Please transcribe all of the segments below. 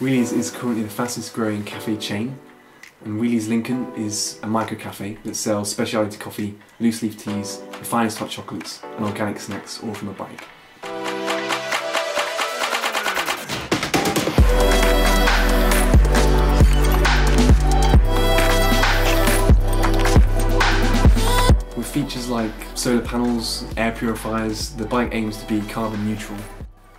Wheelys is currently the fastest growing cafe chain and Wheelys Lincoln is a micro cafe that sells specialty coffee, loose leaf teas, the finest hot chocolates and organic snacks all from a bike. With features like solar panels, air purifiers, the bike aims to be carbon neutral.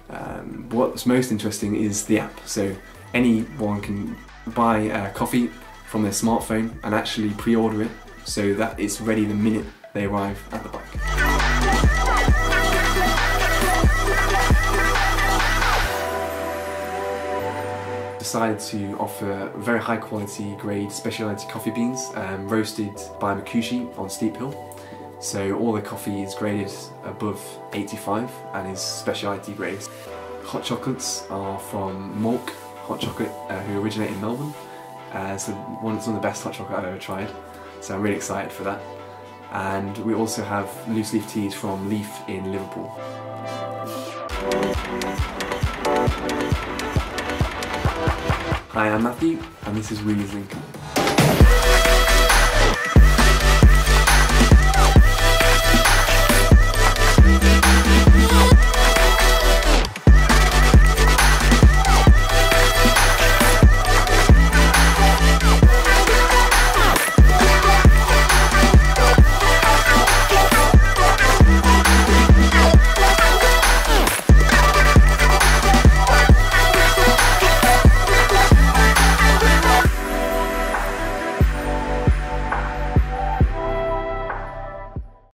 Um, what's most interesting is the app. So anyone can buy coffee from their smartphone and actually pre-order it so that it's ready the minute they arrive at the bike. decided to offer very high quality grade specialty coffee beans um, roasted by Makushi on Steep Hill. So all the coffee is graded above 85 and is specialty grade. Hot chocolates are from Mork Hot Chocolate uh, who originate in Melbourne. Uh, so one of the best hot chocolate I've ever tried. So I'm really excited for that. And we also have loose leaf teas from Leaf in Liverpool. Hi, I'm Matthew, and this is Wheelys Lincoln.